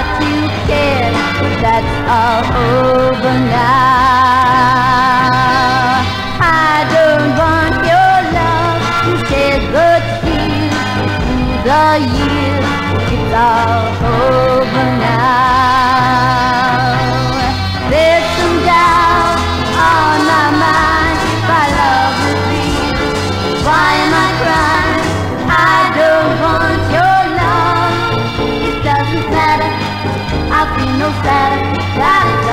not to care, that's all over now. I don't want your love, you said good tears through the years, it's all over now. better, da da.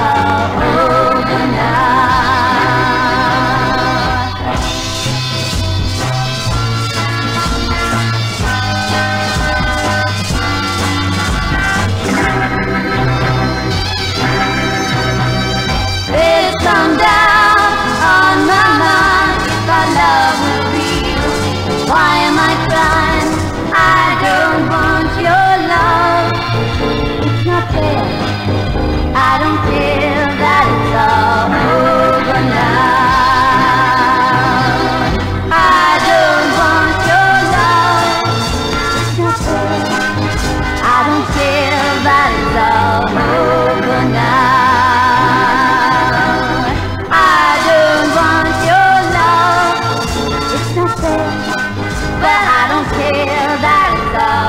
But I don't care, that is all.